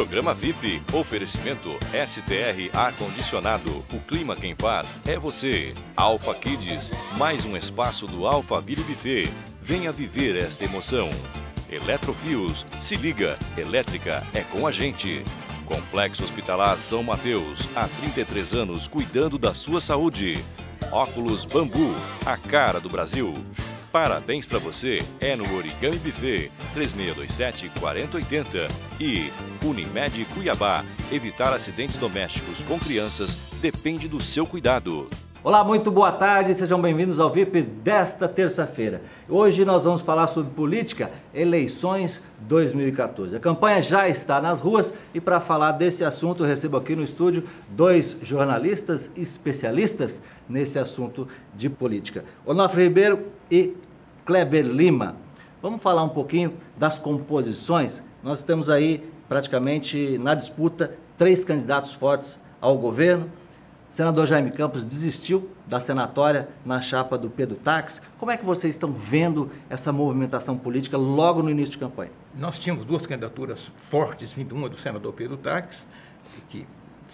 Programa VIP. Oferecimento STR Ar-Condicionado. O clima quem faz é você. Alfa Kids. Mais um espaço do Alfa Ville Buffet. Venha viver esta emoção. Eletrofios. Se liga. Elétrica é com a gente. Complexo Hospitalar São Mateus. Há 33 anos cuidando da sua saúde. Óculos Bambu. A cara do Brasil. Parabéns para você é no Origami Buffet 3627 4080 e Unimed Cuiabá. Evitar acidentes domésticos com crianças depende do seu cuidado. Olá, muito boa tarde, sejam bem-vindos ao VIP desta terça-feira. Hoje nós vamos falar sobre política, eleições 2014. A campanha já está nas ruas e para falar desse assunto recebo aqui no estúdio dois jornalistas especialistas nesse assunto de política. Onofre Ribeiro e Kleber Lima. Vamos falar um pouquinho das composições. Nós temos aí praticamente na disputa três candidatos fortes ao governo senador Jaime Campos desistiu da senatória na chapa do Pedro Tax. Como é que vocês estão vendo essa movimentação política logo no início de campanha? Nós tínhamos duas candidaturas fortes, vindo uma do senador Pedro Tax, que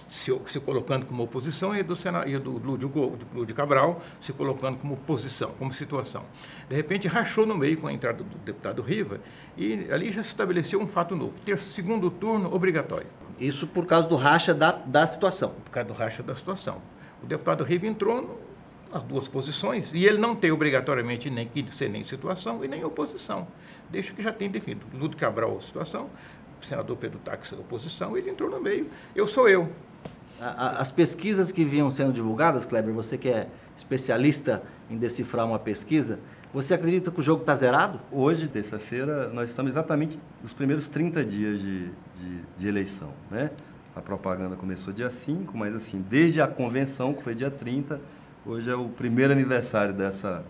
se, se colocando como oposição, e do, Sena, e do Lúdio, Lúdio Cabral se colocando como oposição, como situação. De repente, rachou no meio com a entrada do deputado Riva, e ali já se estabeleceu um fato novo, ter segundo turno obrigatório. Isso por causa do racha da, da situação. Por causa do racha da situação. O deputado Riva entrou nas duas posições e ele não tem obrigatoriamente nem que ser nem situação e nem oposição. Deixa que já tem definido. Ludo Cabral, situação, o senador Pedro Táxi, oposição, ele entrou no meio. Eu sou eu. As pesquisas que vinham sendo divulgadas, Kleber, você que é especialista em decifrar uma pesquisa, você acredita que o jogo está zerado? Hoje, terça-feira, nós estamos exatamente nos primeiros 30 dias de, de, de, eleição. Né? A propaganda começou dia 5, mas assim, desde a convenção, que foi dia 30, hoje é o primeiro aniversário dessa,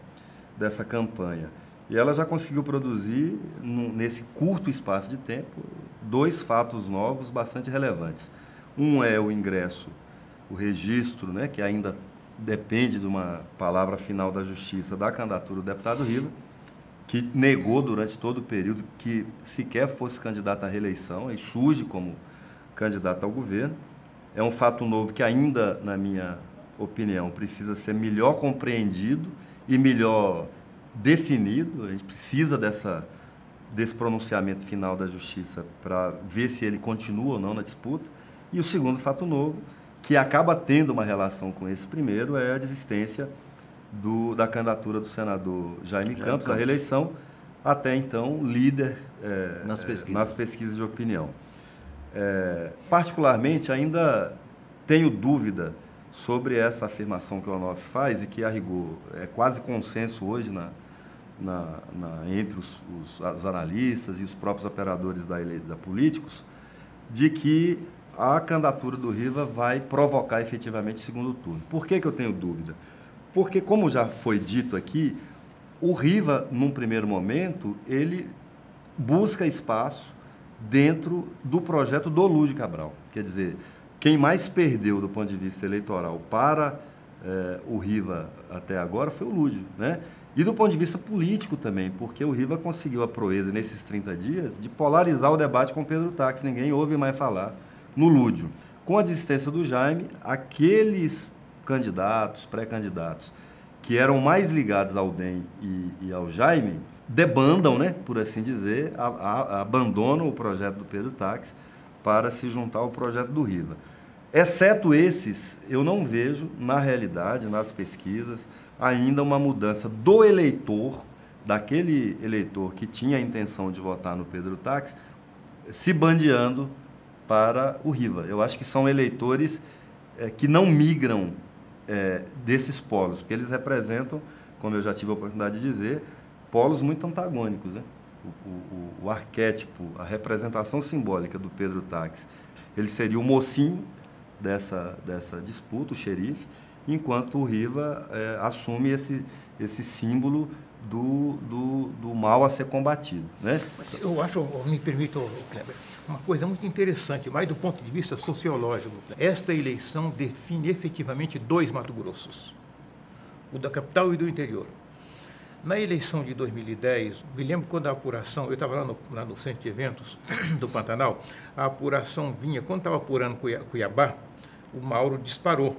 dessa campanha. E ela já conseguiu produzir, nesse curto espaço de tempo, dois fatos novos bastante relevantes. Um é o ingresso, o registro, né, que ainda depende de uma palavra final da Justiça da candidatura do deputado Riva, que negou durante todo o período que sequer fosse candidato à reeleição e surge como candidato ao governo. É um fato novo que ainda, na minha opinião, precisa ser melhor compreendido e melhor definido. A gente precisa dessa, desse pronunciamento final da Justiça para ver se ele continua ou não na disputa. E o segundo fato novo que acaba tendo uma relação com esse primeiro é a desistência do, da candidatura do senador Jaime, Jaime Campos, à reeleição, até então líder é, nas, pesquisas. nas, pesquisas. de opinião. É, particularmente, ainda tenho dúvida sobre essa afirmação que o Onof faz e que, a rigor, é quase consenso hoje na, na, na entre os, os, os, analistas e os próprios operadores da, da políticos, de que a candidatura do Riva vai provocar efetivamente o segundo turno. Por que, que eu tenho dúvida? Porque, como já foi dito aqui, o Riva, num primeiro momento, ele busca espaço dentro do projeto do Lúdio Cabral. Quer dizer, quem mais perdeu do ponto de vista eleitoral para eh, o Riva até agora foi o Lúdio, né? E do ponto de vista político também, porque o Riva conseguiu a proeza nesses 30 dias de polarizar o debate com Pedro Táxi. Ninguém ouve mais falar no Lúdio. Com a desistência do Jaime, aqueles candidatos, pré-candidatos, que eram mais ligados ao DEM e, e, ao Jaime, debandam, né, por assim dizer, a, a, abandonam o projeto do Pedro Táxi para se juntar ao projeto do Riva. Exceto esses, eu não vejo, na realidade, nas pesquisas, ainda uma mudança do eleitor, daquele eleitor que tinha a intenção de votar no Pedro Táxi, se bandeando para o Riva. Eu acho que são eleitores é, que não migram é, desses polos, porque eles representam, como eu já tive a oportunidade de dizer, polos muito antagônicos. Né? O, o, o arquétipo, a representação simbólica do Pedro Táxi, ele seria o mocinho dessa, dessa disputa, o xerife, enquanto o Riva é, assume esse, esse símbolo do, do, do mal a ser combatido. Né? Eu acho, me permito, Kleber, uma coisa muito interessante, mais do ponto de vista sociológico. Esta eleição define efetivamente dois Mato Grossos, o da capital e do interior. Na eleição de 2010, me lembro quando a apuração, eu estava lá no, lá no centro de eventos do Pantanal, a apuração vinha, quando estava apurando Cuiabá, o Mauro disparou.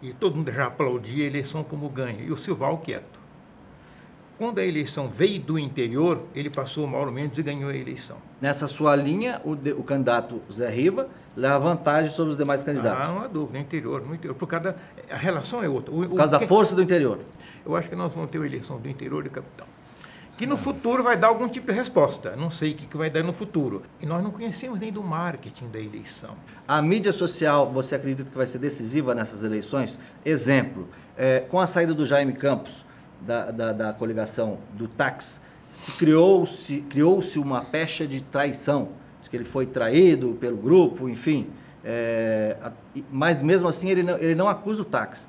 E todo mundo já aplaudia a eleição como ganha, e o Silval quieto. Quando a eleição veio do interior, ele passou o Mauro Mendes e ganhou a eleição. Nessa sua linha, o, de, o candidato Zé Riva leva vantagem sobre os demais candidatos. Ah, não há dúvida, no interior, no interior. Por causa da, a relação é outra. O, por causa da força do interior. Eu acho que nós vamos ter uma eleição do interior e capital. Que no futuro vai dar algum tipo de resposta. Não sei o que vai dar no futuro. E nós não conhecemos nem do marketing da eleição. A mídia social, você acredita que vai ser decisiva nessas eleições? Exemplo, é, com a saída do Jaime Campos, da, da, da coligação do táxi, se criou-se criou -se uma pecha de traição, Diz que ele foi traído pelo grupo, enfim. É, mas mesmo assim ele não, ele não acusa o táxi.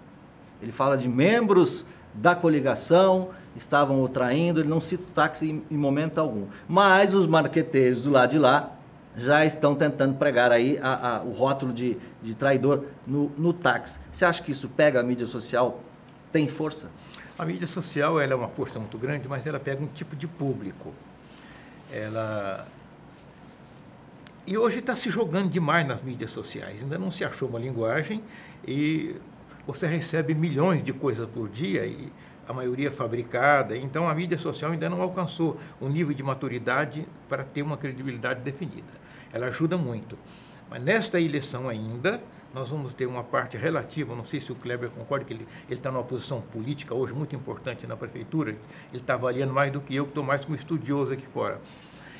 Ele fala de membros da coligação estavam o traindo, ele não cita o táxi em, em momento algum. Mas os marqueteiros do lado de lá já estão tentando pregar aí a, a, o rótulo de, de traidor no, no táxi. Você acha que isso pega a mídia social? Tem força? A mídia social ela é uma força muito grande, mas ela pega um tipo de público. Ela e hoje está se jogando demais nas mídias sociais. Ainda não se achou uma linguagem e você recebe milhões de coisas por dia e a maioria fabricada. Então a mídia social ainda não alcançou um nível de maturidade para ter uma credibilidade definida. Ela ajuda muito. Mas nesta eleição ainda, nós vamos ter uma parte relativa, não sei se o Kleber concorda, que ele está numa posição política hoje muito importante na prefeitura, ele está avaliando mais do que eu, que estou mais como estudioso aqui fora.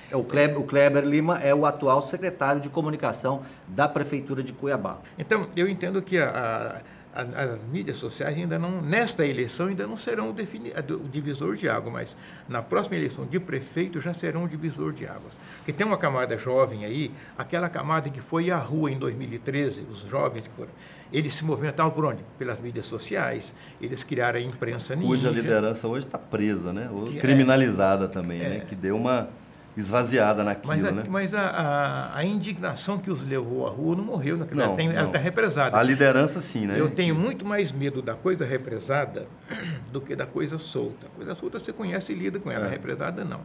É, o Kleber, o Kleber Lima é o atual secretário de comunicação da prefeitura de Cuiabá. Então, eu entendo que a, a, as mídias sociais ainda não, nesta eleição, ainda não serão o, defini, o divisor de água, mas na próxima eleição de prefeito já serão o divisor de águas. Porque tem uma camada jovem aí, aquela camada que foi à rua em 2013, os jovens que foram, eles se movimentavam por onde? Pelas mídias sociais, eles criaram a imprensa ninja. Cuja liderança hoje está presa, né? Ou criminalizada é, também, é, né? Que deu uma esvaziada naquilo, mas a, né? Mas a, a, a, indignação que os levou à rua não morreu, não, ela está represada. A liderança sim, né? Eu tenho muito mais medo da coisa represada do que da coisa solta. A coisa solta você conhece e lida com ela, é. a represada não.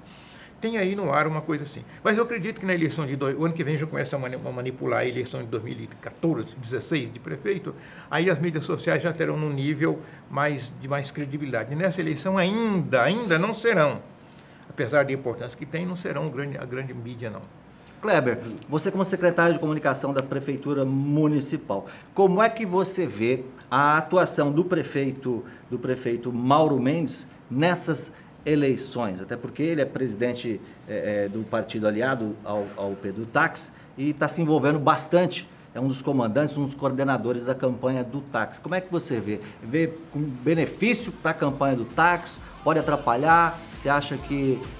Tem aí no ar uma coisa assim. Mas eu acredito que na eleição de dois, o ano que vem já começa a manipular a eleição de 2014, 16 de prefeito, aí as mídias sociais já terão um nível mais, de mais credibilidade. E nessa eleição ainda, ainda não serão apesar da importância que tem, não serão grande, a grande mídia, não. Kleber, você como secretário de comunicação da Prefeitura Municipal, como é que você vê a atuação do prefeito, do prefeito Mauro Mendes nessas eleições? Até porque ele é presidente é, do partido aliado ao, ao Pedro Tax e está se envolvendo bastante é um dos comandantes, um dos coordenadores da campanha do táxi. Como é que você vê? Vê com benefício para a campanha do táxi? Pode atrapalhar? Você acha que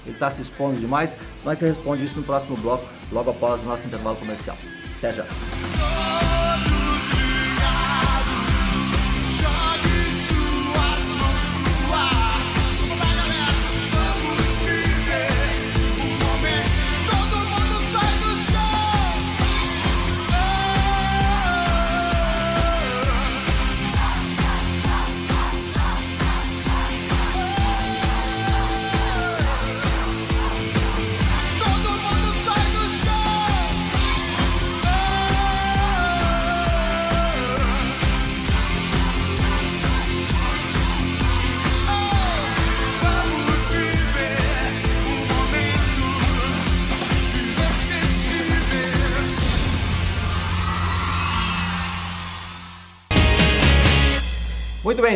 ele está se expondo demais? Mas você responde isso no próximo bloco, logo após o nosso intervalo comercial. Até já.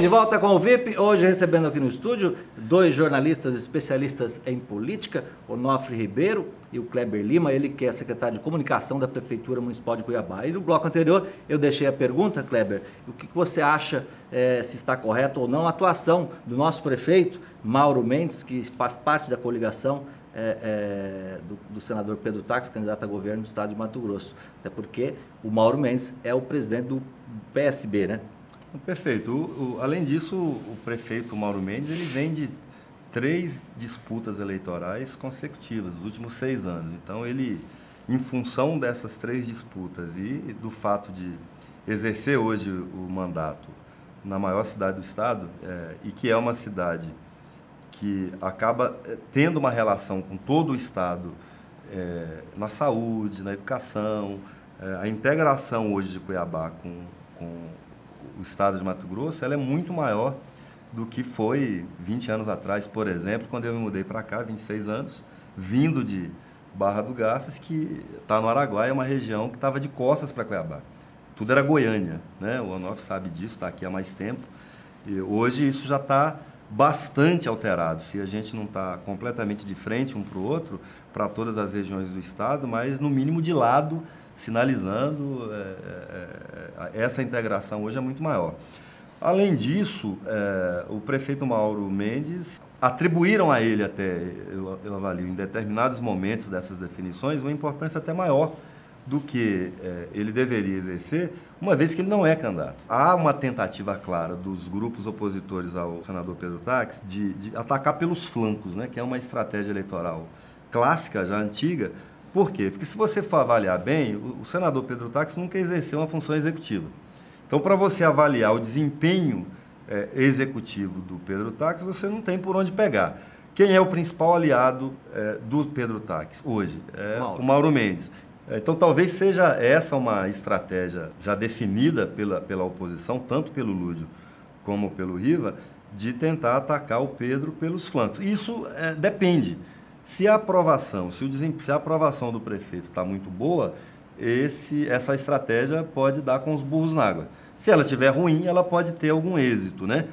De volta com o VIP. Hoje recebendo aqui no estúdio dois jornalistas especialistas em política, o Nofre Ribeiro e o Kleber Lima, ele que é secretário de comunicação da Prefeitura Municipal de Cuiabá. E no bloco anterior eu deixei a pergunta, Kleber, o que você acha é, se está correto ou não a atuação do nosso prefeito, Mauro Mendes, que faz parte da coligação é, é, do, do, senador Pedro Tax, candidato a governo do estado de Mato Grosso. Até porque o Mauro Mendes é o presidente do PSB, né? Perfeito. O, o, além disso, o prefeito Mauro Mendes ele vem de três disputas eleitorais consecutivas, nos últimos seis anos. Então, ele, em função dessas três disputas e do fato de exercer hoje o mandato na maior cidade do estado, é, e que é uma cidade que acaba eh, tendo uma relação com todo o Estado é, na saúde, na educação, é, a integração hoje de Cuiabá com, com o Estado de Mato Grosso, ela é muito maior do que foi 20 anos atrás, por exemplo, quando eu me mudei para cá, 26 anos, vindo de Barra do Garças, que está no Araguaia, é uma região que estava de costas para Cuiabá. Tudo era Goiânia, né? O Onof sabe disso, está aqui há mais tempo. E hoje isso já está bastante alterado. Se a gente não está completamente de frente um para o outro, para todas as regiões do estado, mas no mínimo de lado, sinalizando é, é, essa integração hoje é muito maior. Além disso, é, o prefeito Mauro Mendes atribuíram a ele até, eu, eu, avalio, em determinados momentos dessas definições, uma importância até maior do que é, ele deveria exercer, uma vez que ele não é candidato. Há uma tentativa clara dos grupos opositores ao senador Pedro Tax de, de atacar pelos flancos, né, que é uma estratégia eleitoral clássica, já antiga. Por quê? Porque se você for avaliar bem, o, o senador Pedro Tax nunca exerceu uma função executiva. Então, para você avaliar o desempenho é, executivo do Pedro Tax, você não tem por onde pegar. Quem é o principal aliado é, do Pedro Tax hoje? É Mauro. o Mauro Mendes. É, então, talvez seja essa uma estratégia já definida pela, pela oposição, tanto pelo Lúdio como pelo Riva, de tentar atacar o Pedro pelos flancos. Isso é, depende. Se a aprovação, se, o se a aprovação do prefeito está muito boa, esse, essa estratégia pode dar com os burros na água. Se ela estiver ruim, ela pode ter algum êxito, né?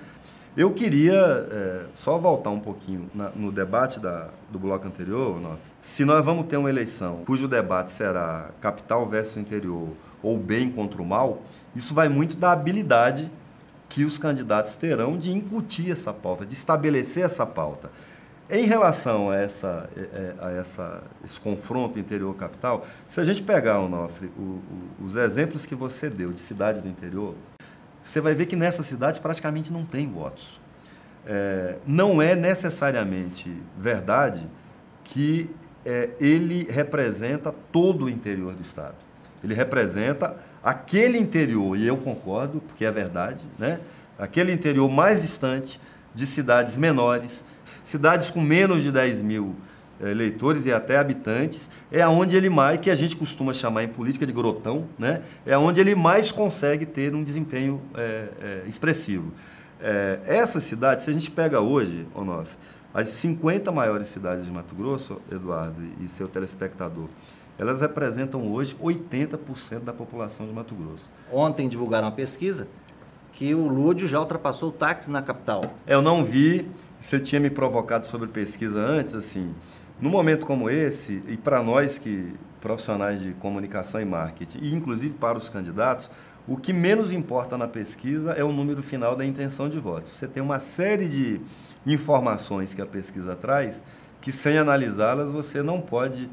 Eu queria é, só voltar um pouquinho na, no debate da, do bloco anterior, Nof. Se nós vamos ter uma eleição cujo debate será capital versus interior ou bem contra o mal, isso vai muito da habilidade que os candidatos terão de incutir essa pauta, de estabelecer essa pauta. Em relação a, essa, é, é, a essa, esse confronto interior-capital, se a gente pegar, Onofre, o, o, os exemplos que você deu de cidades do interior, você vai ver que nessas cidades praticamente não tem votos. É, não é necessariamente verdade que é, ele representa todo o interior do Estado. Ele representa aquele interior, e eu concordo, porque é verdade, né? aquele interior mais distante, de cidades menores, cidades com menos de 10 mil eleitores e até habitantes, é onde ele mais, que a gente costuma chamar em política de grotão, né? é onde ele mais consegue ter um desempenho é, é, expressivo. É, essa cidade, se a gente pega hoje, Onofre, as 50 maiores cidades de Mato Grosso, Eduardo e seu telespectador, elas representam hoje 80% da população de Mato Grosso. Ontem divulgaram uma pesquisa que o Lúdio já ultrapassou o táxi na capital. Eu não vi, você tinha me provocado sobre pesquisa antes, assim, num momento como esse, e para nós que profissionais de comunicação e marketing, e inclusive para os candidatos, o que menos importa na pesquisa é o número final da intenção de votos. Você tem uma série de informações que a pesquisa traz que, sem analisá-las, você não pode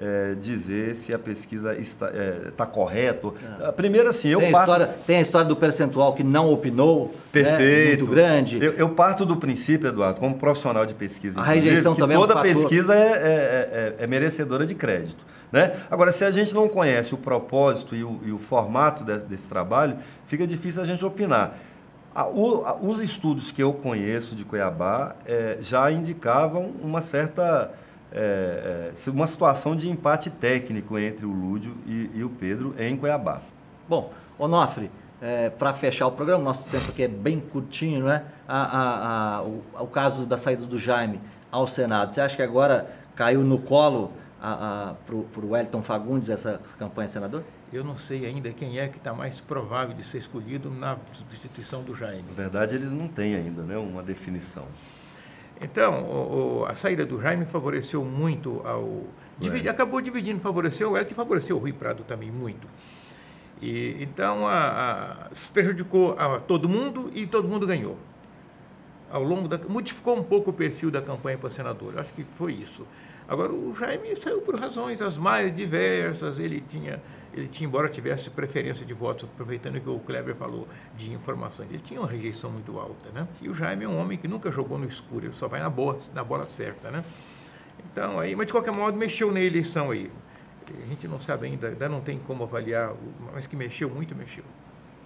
é, dizer se a pesquisa está, é, está correta. É. Primeiro, assim, eu tem parto... História, tem a história do percentual que não opinou, Perfeito. Né, muito grande. Eu, eu, parto do princípio, Eduardo, como profissional de pesquisa, a rejeição que também toda é um pesquisa é, é, é, merecedora de crédito. Né? Agora, se a gente não conhece o propósito e o, e o formato desse, desse, trabalho, fica difícil a gente opinar. Os estudos que eu conheço de Cuiabá é, já indicavam uma certa é, é, uma situação de empate técnico entre o Lúdio e, e o Pedro em Cuiabá. Bom, Onofre, é, para fechar o programa, nosso tempo aqui é bem curtinho, não é? A, a, a, o, o, caso da saída do Jaime ao Senado, você acha que agora caiu no colo para o Wellington Fagundes essa, essa campanha senador? Eu não sei ainda quem é que está mais provável de ser escolhido na substituição do Jaime. Na verdade, eles não têm ainda né, uma definição. Então, o, o, a saída do Jaime favoreceu muito ao. Dividi, acabou dividindo, favoreceu ela, que favoreceu o Rui Prado também muito. E, então, a, a, prejudicou a todo mundo e todo mundo ganhou. Ao longo da. modificou um pouco o perfil da campanha para senador. Acho que foi isso. Agora, o Jaime saiu por razões as mais diversas. Ele tinha, ele tinha, embora tivesse preferência de votos, aproveitando o que o Kleber falou de informações, ele tinha uma rejeição muito alta, né? E o Jaime é um homem que nunca jogou no escuro, ele só vai na bola, na bola certa, né? Então, aí, mas de qualquer modo, mexeu na eleição aí. A gente não sabe ainda, ainda não tem como avaliar, mas que mexeu muito, mexeu.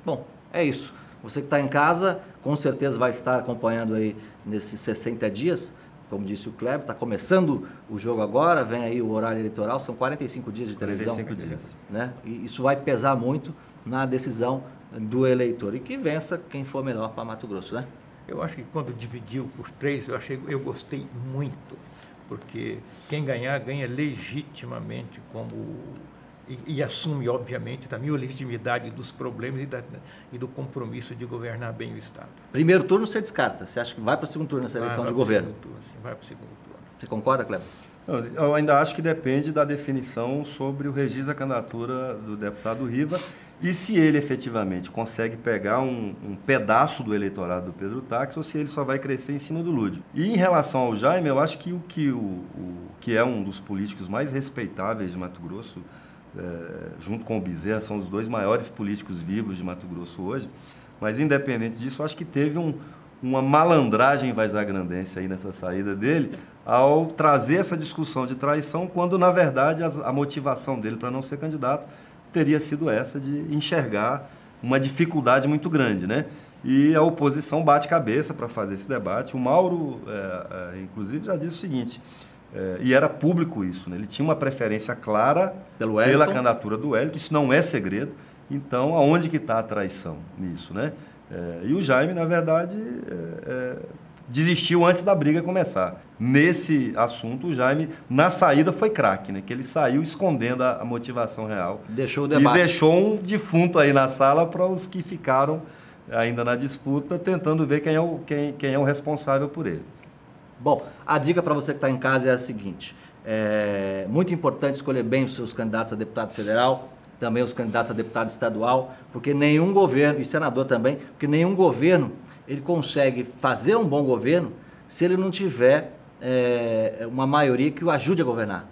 Bom, é isso. Você que está em casa, com certeza vai estar acompanhando aí nesses 60 dias como disse o Kleber, está começando o jogo agora, vem aí o horário eleitoral, são 45 dias de televisão. 45 dias. Né? E isso vai pesar muito na decisão do eleitor. E que vença quem for melhor para Mato Grosso, né? Eu acho que quando dividiu por três, eu achei, eu gostei muito, porque quem ganhar ganha legitimamente como e, e, assume, obviamente, também a legitimidade dos problemas e, da, e, do compromisso de governar bem o Estado. Primeiro turno você descarta? Você acha que vai para o segundo turno nessa eleição vai, de governo? Turno, sim, vai para o segundo turno. Você concorda, Kleber? Eu ainda acho que depende da definição sobre o registro da candidatura do deputado Riva e se ele efetivamente consegue pegar um, um pedaço do eleitorado do Pedro Táxi ou se ele só vai crescer em cima do Lúdio. E em relação ao Jaime, eu acho que o que, o, o que é um dos políticos mais respeitáveis de Mato Grosso, é, junto com o Bezerra, são os dois maiores políticos vivos de Mato Grosso hoje. Mas, independente disso, acho que teve um, uma malandragem vaisagrandense aí nessa saída dele, ao trazer essa discussão de traição, quando, na verdade, a, a motivação dele para não ser candidato teria sido essa de enxergar uma dificuldade muito grande, né? E a oposição bate cabeça para fazer esse debate. O Mauro, é, é, inclusive, já disse o seguinte: é, e era público isso, né? ele tinha uma preferência clara pela candidatura do Wellington, isso não é segredo. Então, aonde que está a traição nisso? Né? É, e o Jaime, na verdade, é, é, desistiu antes da briga começar. Nesse assunto, o Jaime, na saída, foi craque, né? que ele saiu escondendo a, a, motivação real. Deixou o debate. E deixou um defunto aí na sala para os que ficaram ainda na disputa, tentando ver quem é o, quem, quem é o responsável por ele. Bom, a dica para você que está em casa é a seguinte: é muito importante escolher bem os seus candidatos a deputado federal, também os candidatos a deputado estadual, porque nenhum governo, e senador também, porque nenhum governo ele consegue fazer um bom governo se ele não tiver é, uma maioria que o ajude a governar.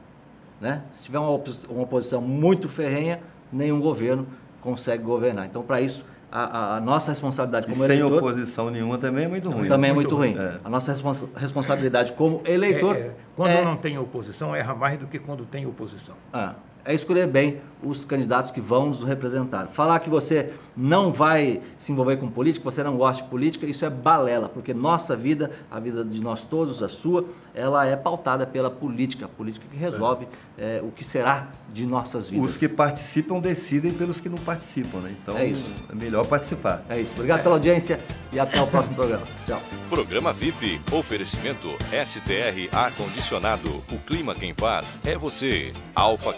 Né? Se tiver uma, uma oposição muito ferrenha, nenhum governo consegue governar. Então, para isso, a, a, nossa responsabilidade como e sem eleitor... Sem oposição nenhuma também é muito ruim. Também é muito, ruim. ruim. É. A nossa responsabilidade como eleitor... É, é. Quando é... não tem oposição, erra mais do que quando tem oposição. Ah, é escolher bem os candidatos que vão nos representar. Falar que você não vai se envolver com política, você não gosta de política, isso é balela, porque nossa vida, a vida de nós todos, a sua, ela é pautada pela política, a política que resolve é. É, o que será de nossas vidas. Os que participam decidem pelos que não participam, né? Então é, é melhor participar. É isso. Obrigado pela audiência e até o próximo programa. Tchau. Programa VIP, oferecimento STR Ar-Condicionado. O clima quem faz é você. Alfa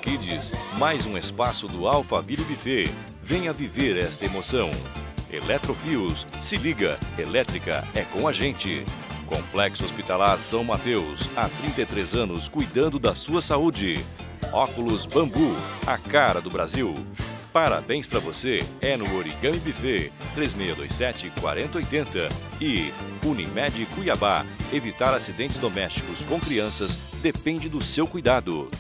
Mais um espaço do Alphaville Buffet. Venha viver esta emoção. Eletrofios, se liga, elétrica é com a gente. Complexo Hospitalar São Mateus, há 33 anos cuidando da sua saúde. Óculos Bambu, a cara do Brasil. Parabéns para você, é no Origami Buffet, 3627-4080. E Unimed Cuiabá, evitar acidentes domésticos com crianças depende do seu cuidado.